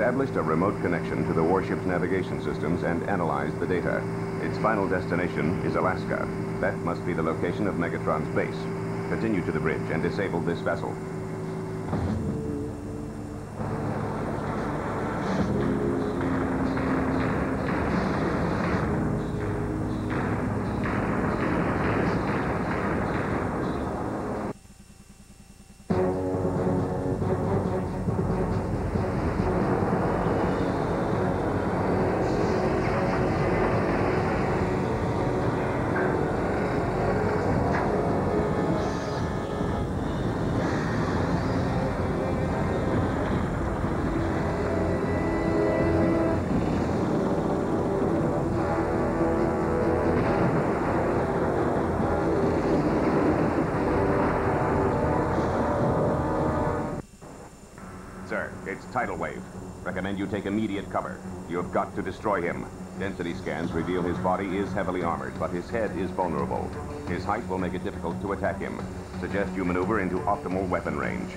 established a remote connection to the warship's navigation systems and analyzed the data. Its final destination is Alaska. That must be the location of Megatron's base. Continue to the bridge and disable this vessel. Sir, it's tidal wave. Recommend you take immediate cover. You have got to destroy him. Density scans reveal his body is heavily armored, but his head is vulnerable. His height will make it difficult to attack him. Suggest you maneuver into optimal weapon range.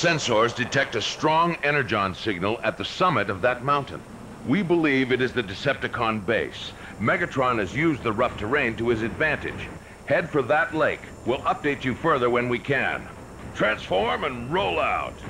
Sensors detect a strong energon signal at the summit of that mountain. We believe it is the Decepticon base. Megatron has used the rough terrain to his advantage. Head for that lake. We'll update you further when we can. Transform and roll out.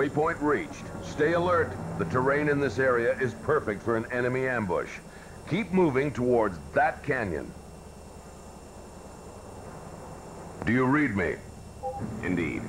Waypoint reached. Stay alert. The terrain in this area is perfect for an enemy ambush. Keep moving towards that canyon. Do you read me? Indeed.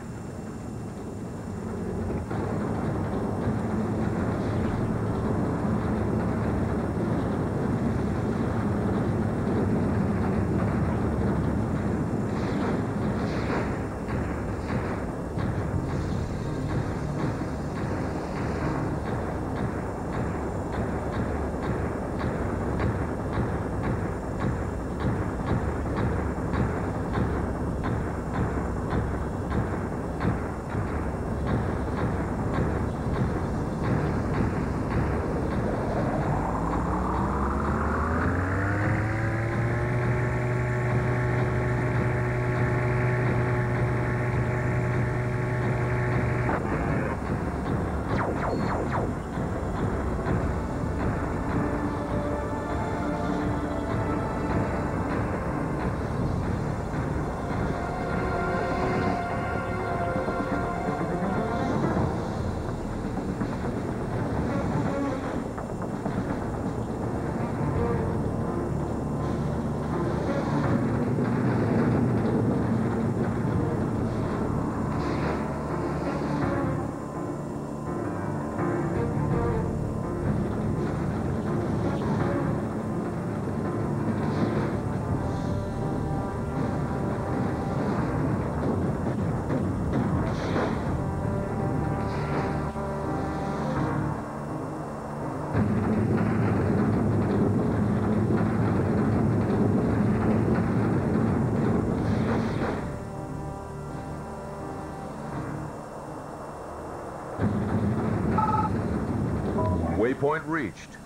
Point reached.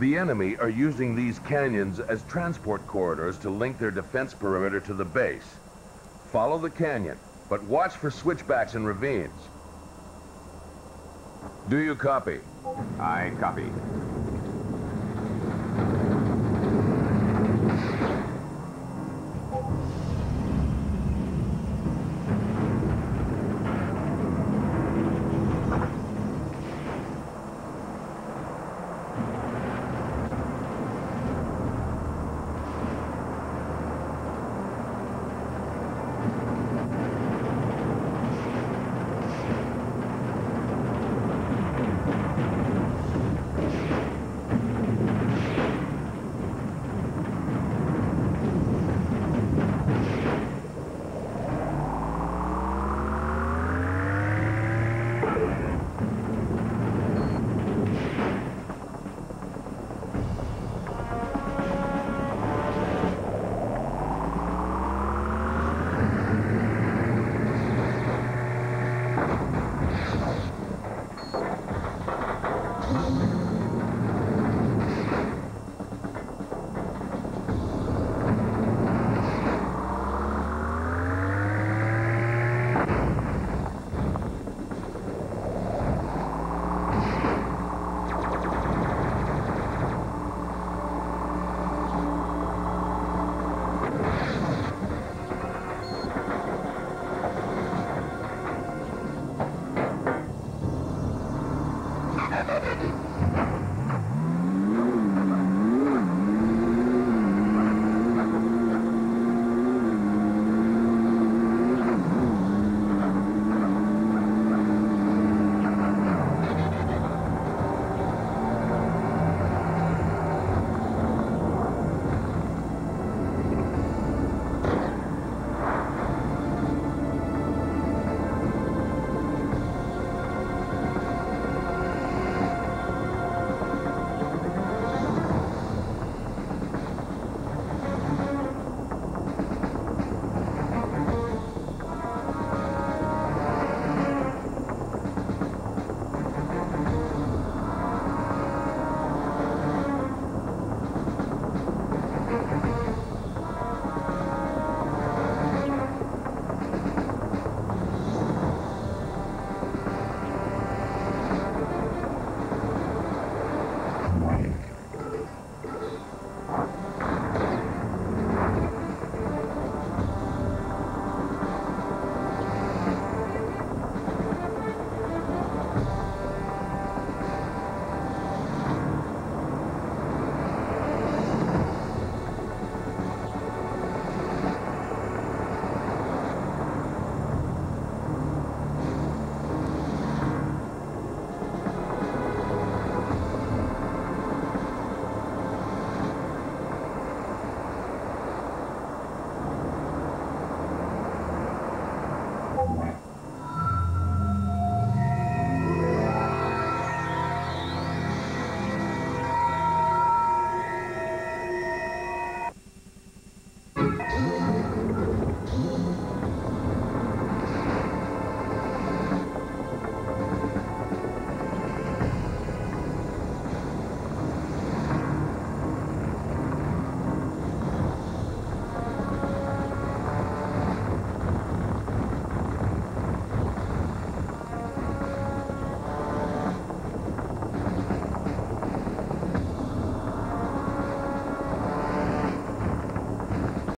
The enemy are using these canyons as transport corridors to link their defense perimeter to the base. Follow the canyon, but watch for switchbacks and ravines. Do you copy? I copy.